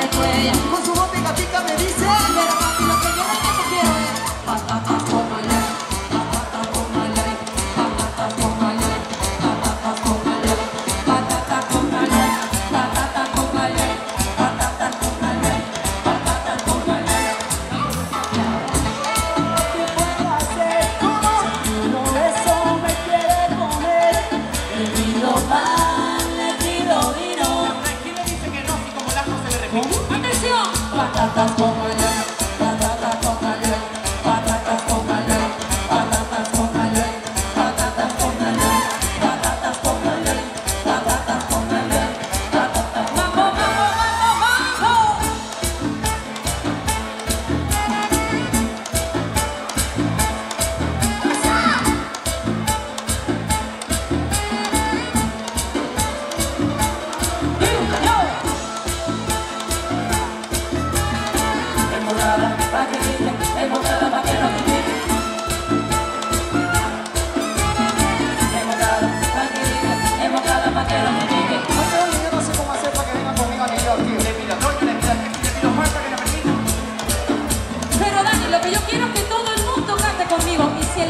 se pueden 打工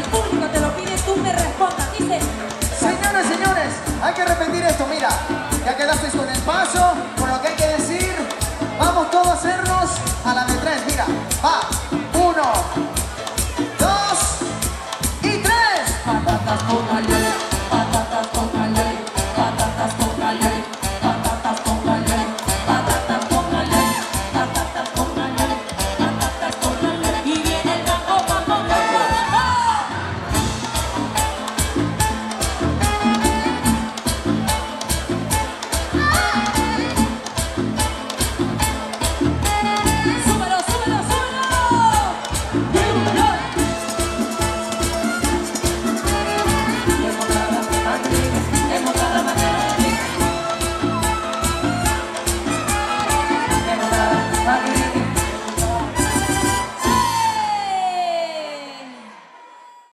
público te lo pide, tú me respondas. Dice... Señoras, señores, hay que repetir esto, mira. Ya quedasteis con el paso, con lo que hay que decir. Vamos todos a hacernos a la de tres, mira. Va,